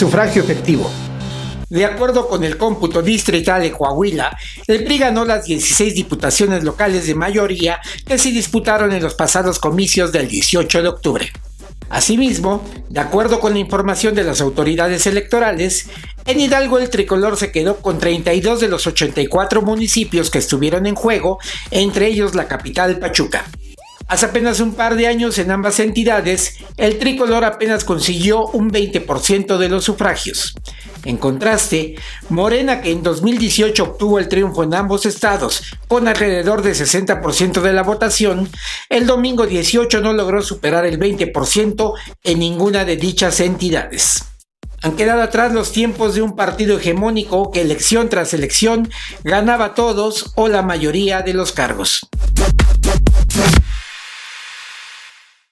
Sufragio efectivo. De acuerdo con el cómputo distrital de Coahuila, el PRI ganó las 16 diputaciones locales de mayoría que se disputaron en los pasados comicios del 18 de octubre. Asimismo, de acuerdo con la información de las autoridades electorales, en Hidalgo el tricolor se quedó con 32 de los 84 municipios que estuvieron en juego, entre ellos la capital Pachuca. Hace apenas un par de años en ambas entidades, el tricolor apenas consiguió un 20% de los sufragios. En contraste, Morena, que en 2018 obtuvo el triunfo en ambos estados con alrededor de 60% de la votación, el domingo 18 no logró superar el 20% en ninguna de dichas entidades. Han quedado atrás los tiempos de un partido hegemónico que elección tras elección ganaba todos o la mayoría de los cargos.